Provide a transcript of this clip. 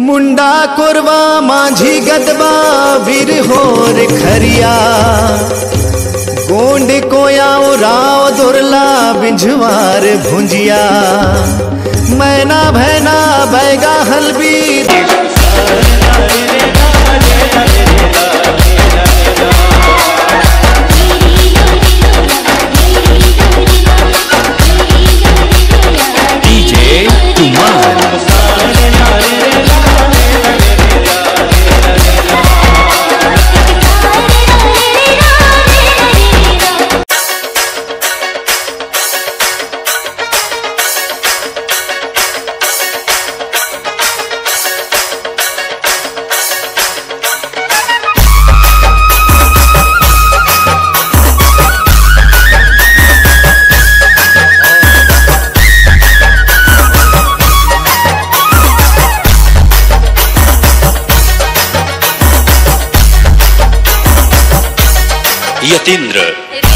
मुंडा कोरवा, माझी गदबा, वीर होर खरिया। गोंड कोया राव दुरला, बिंझवार भुंजिया। मैना भैना e atendre.